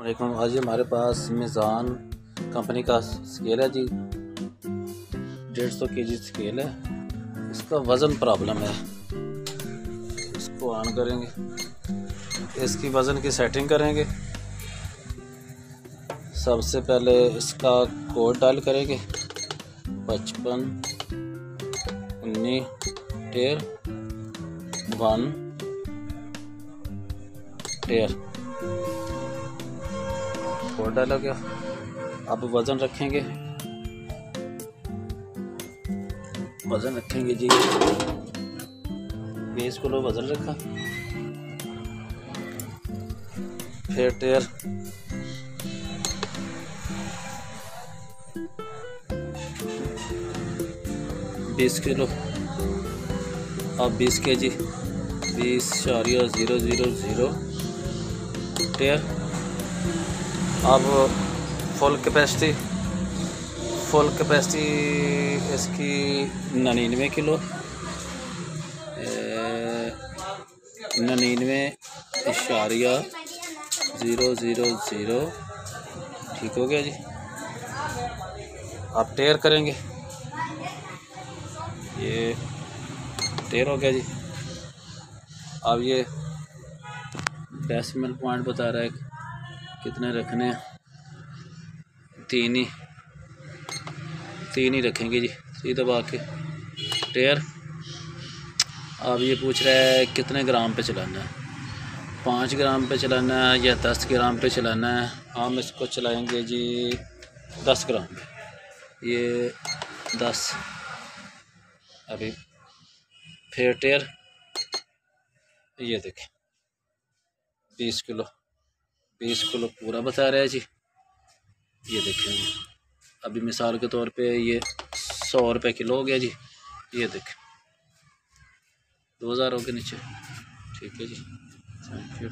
वालेकुम आज हमारे पास मीज़ान कंपनी का स्केल है जी। डेढ़ सौ के जी स्केल है। इसका वज़न प्रॉब्लम है। इसको ऑन करेंगे। इसकी वज़न की सेटिंग करेंगे। सबसे पहले इसका कोड डायल करेंगे। पचपन उन्नीस टेर वन टेर कोड डाला गया। अब वज़न रखेंगे। वज़न रखेंगे जी। बीस किलो वज़न रखा। फिर टेयर बीस किलो। अब बीस के जी बीस शारिया ज़ीरो ज़ीरो ज़ीरो। टेयर अब फुल कैपेसिटी फुल कैपेसिटी इसकी नन्यानवे किलो नन्यानवे इशारिया ज़ीरो ज़ीरो ज़ीरो। ठीक हो गया जी। आप टेयर करेंगे। ये टेयर हो गया जी। अब ये डेसिमल पॉइंट बता रहा है। कितने रखने तीन ही। तीन ही रखेंगे जी। थ्री दबा के। टेयर अब ये पूछ रहा है, कितने ग्राम पे चलाना है? पाँच ग्राम पे चलाना है या दस ग्राम पे चलाना है? हम इसको चलाएँगे जी दस ग्राम पे। ये दस। अभी। फिर टेयर ये देखें। बीस किलो। बीस लोग पूरा बता रहा है जी। ये देखें, अभी मिसाल के तौर पे ये सौ रुपये किलो हो गया जी। ये देखें, दो हज़ार हो गए नीचे। ठीक है जी। Thank you